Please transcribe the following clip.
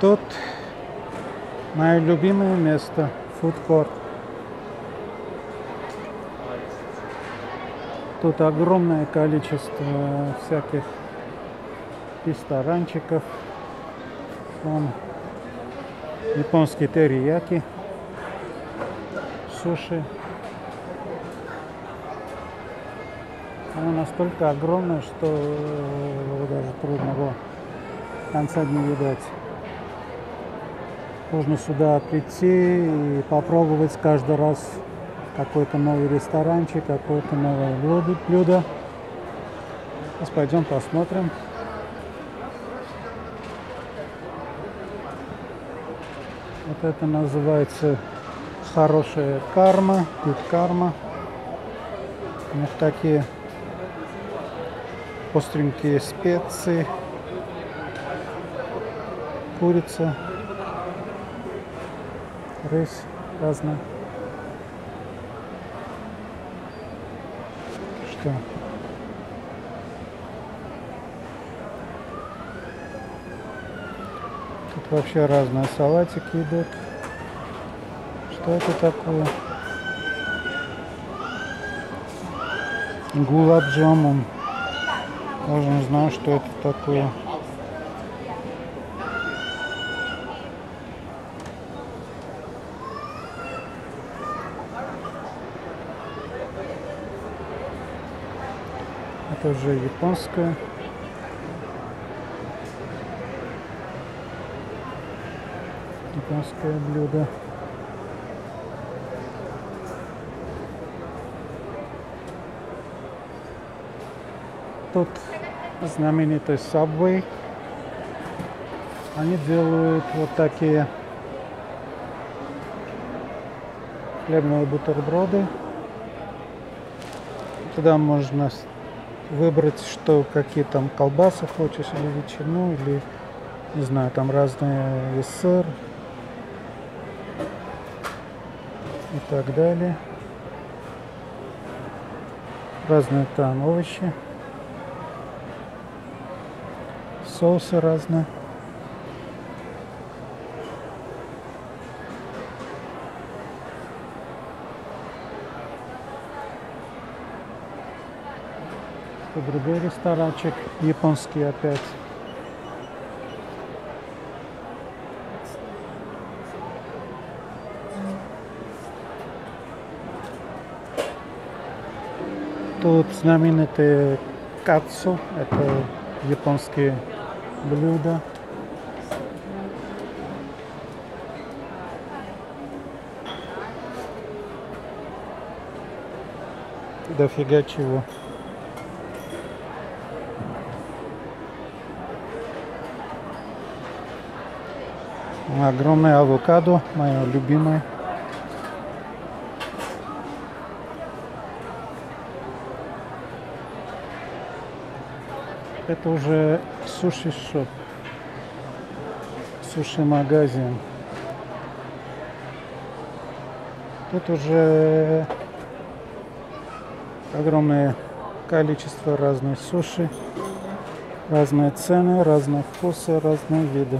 Тут мое любимое место – фудкорт. Тут огромное количество всяких ресторанчиков. Вон японский терияки, суши. Оно настолько огромное, что его даже трудно его конца не видать. Можно сюда прийти и попробовать каждый раз какой-то новый ресторанчик, какое-то новое блюдо. Сейчас пойдем посмотрим. Вот это называется хорошая карма, тут карма. У них такие остренькие специи, курица, рис разная. Что? Тут вообще разные салатики идут. Что это такое? Гулаб джамун. Даже не знаю, что это такое. Это уже японское. Японское блюдо. Тут знаменитый Subway. Они делают вот такие хлебные бутерброды. Туда можно выбрать, что какие там колбасы хочешь, или ветчину, или не знаю, там разные и сыр и так далее. Разные там овощи. соусы разные. Это другой ресторанчик, японский опять. Тут знаменитые кацу, это японские блюда. Дофига чего. Огромное авокадо, мое любимое. Это уже суши-шоп. Суши-магазин. Тут уже огромное количество разных суши. Разные цены, разные вкусы, разные виды.